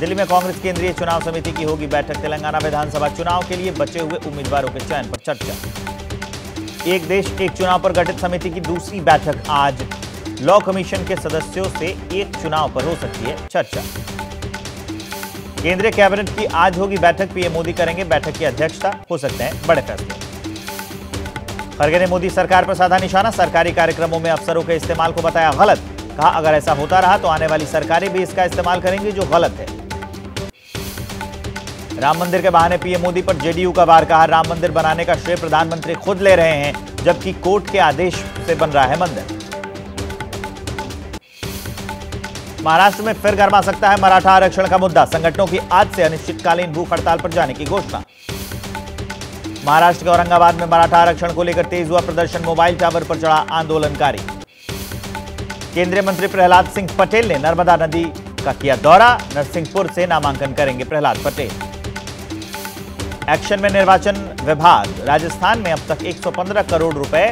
दिल्ली में कांग्रेस केंद्रीय चुनाव समिति की होगी बैठक। तेलंगाना विधानसभा चुनाव के लिए बचे हुए उम्मीदवारों के चयन पर चर्चा। एक देश एक चुनाव पर गठित समिति की दूसरी बैठक आज। लॉ कमीशन के सदस्यों से एक चुनाव पर हो सकती है चर्चा। केंद्रीय कैबिनेट की आज होगी बैठक, पीएम मोदी करेंगे बैठक की अध्यक्षता, हो सकते हैं बड़े फैसले। खड़गे ने मोदी सरकार पर साधा निशाना, सरकारी कार्यक्रमों में अफसरों के इस्तेमाल को बताया गलत। कहा, अगर ऐसा होता रहा तो आने वाली सरकारें भी इसका इस्तेमाल करेंगी जो गलत है। राम मंदिर के बहाने पीएम मोदी पर जेडीयू का वार, कहा, राम मंदिर बनाने का श्रेय प्रधानमंत्री खुद ले रहे हैं, जबकि कोर्ट के आदेश से बन रहा है मंदिर। महाराष्ट्र में फिर गर्मा सकता है मराठा आरक्षण का मुद्दा, संगठनों की आज से अनिश्चितकालीन भूख हड़ताल पर जाने की घोषणा। महाराष्ट्र के औरंगाबाद में मराठा आरक्षण को लेकर तेज हुआ प्रदर्शन, मोबाइल टावर पर चढ़ा आंदोलनकारी। केंद्रीय मंत्री प्रहलाद सिंह पटेल ने नर्मदा नदी का किया दौरा। नरसिंहपुर से नामांकन करेंगे प्रहलाद पटेल। एक्शन में निर्वाचन विभाग। राजस्थान में अब तक 115 करोड़ रुपए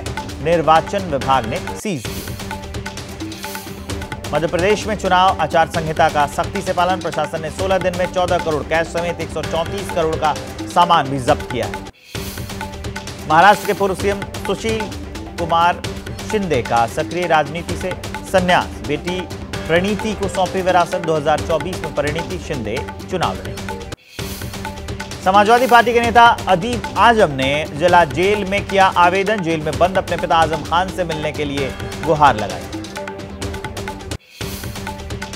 निर्वाचन विभाग ने सीज किए। मध्य प्रदेश में चुनाव आचार संहिता का सख्ती से पालन। प्रशासन ने 16 दिन में 14 करोड़ कैश समेत 134 करोड़ का सामान भी जब्त किया महाराष्ट्र के पूर्व सीएम सुशील कुमार शिंदे का सक्रिय राजनीति से संन्यास। बेटी प्रणीति को सौंपी विरासत। 2024 में परिणीति शिंदे चुनाव लड़ेंगे समाजवादी पार्टी के नेता अदीब आज़म ने जिला जेल में किया आवेदन। जेल में बंद अपने पिता आज़म खान से मिलने के लिए गुहार लगाई।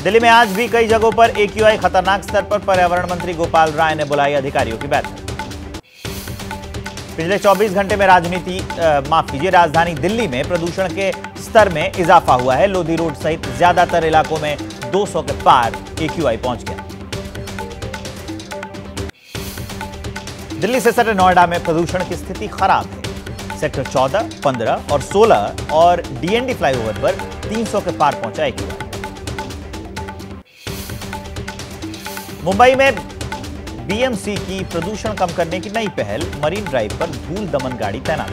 दिल्ली में आज भी कई जगहों पर एक्यूआई खतरनाक स्तर पर पर्यावरण मंत्री गोपाल राय ने बुलाई अधिकारियों की बैठक। पिछले 24 घंटे में राजनीति माफ़ कीजिए राजधानी दिल्ली में प्रदूषण के स्तर में इजाफा हुआ है। लोधी रोड सहित ज़्यादातर इलाकों में 200 के पार एक्यूआई पहुँच गया। दिल्ली से सटे नोएडा में प्रदूषण की स्थिति खराब है। सेक्टर 14, 15 और 16 और डीएनडी फ्लाईओवर पर 300 के पार पहुँचा एक्यूआई मुंबई में बीएमसी की प्रदूषण कम करने की नई पहल, मरीन ड्राइव पर धूल दमन गाड़ी तैनात।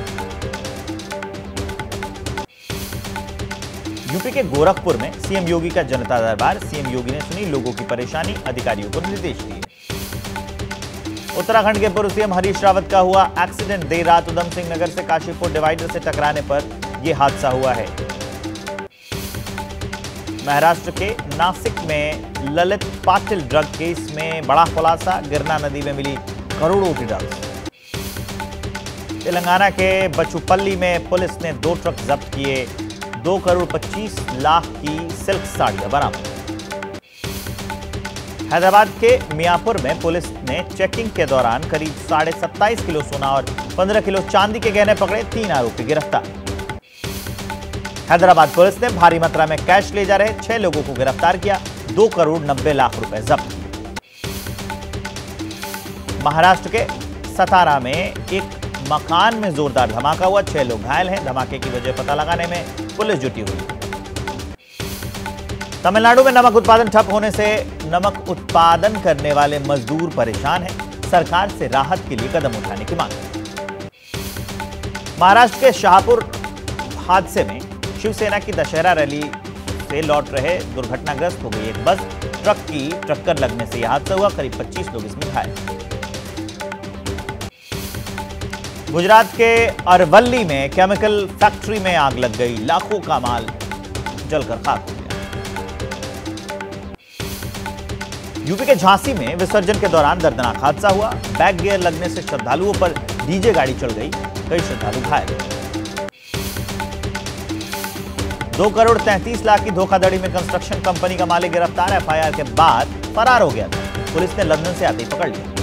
यूपी के गोरखपुर में सीएम योगी का जनता दरबार, सीएम योगी ने सुनी लोगों की परेशानी, अधिकारियों को निर्देश दिए। उत्तराखंड के पूर्व सीएम हरीश रावत का हुआ एक्सीडेंट, देर रात उधम सिंह नगर से काशीपुर डिवाइडर से टकराने पर यह हादसा हुआ है। महाराष्ट्र के नासिक में ललित पाटिल ड्रग केस में बड़ा खुलासा, गिरना नदी में मिली करोड़ों की ड्रग्स तेलंगाना के बचुपल्ली में पुलिस ने दो ट्रक जब्त किए। दो करोड़ पच्चीस लाख की सिल्क साड़ियाँ बरामद। हैदराबाद के मियापुर में पुलिस ने चेकिंग के दौरान करीब साढ़े सत्ताईस किलो सोना और पंद्रह किलो चांदी के गहने पकड़े। तीन आरोपी गिरफ़्तार। हैदराबाद पुलिस ने भारी मात्रा में कैश ले जा रहे छह लोगों को गिरफ़्तार किया, दो करोड़ नब्बे लाख रुपए जब्त। महाराष्ट्र के सतारा में एक मकान में जोरदार धमाका हुआ, छह लोग घायल हैं। धमाके की वजह पता लगाने में पुलिस जुटी हुई। तमिलनाडु में नमक उत्पादन ठप होने से नमक उत्पादन करने वाले मजदूर परेशान हैं। सरकार से राहत के लिए कदम उठाने की मांग। महाराष्ट्र के शाहपुर हादसे में शिवसेना की दशहरा रैली से लौट रहे दुर्घटनाग्रस्त हो गई एक बस ट्रक की टक्कर लगने से यह हादसा हुआ। करीब 25 लोग इसमें घायल। गुजरात के अरवल्ली में केमिकल फैक्ट्री में आग लग गई। लाखों का माल जलकर खाक हो गया। यूपी के झांसी में विसर्जन के दौरान दर्दनाक हादसा हुआ। बैक गियर लगने से श्रद्धालुओं पर डीजे गाड़ी चढ़ गई। कई श्रद्धालु घायल। दो करोड़ तैंतीस लाख की धोखाधड़ी में कंस्ट्रक्शन कंपनी का मालिक गिरफ़्तार, एफआईआर के बाद फरार हो गया था। पुलिस ने लंदन से आते पकड़ लिया।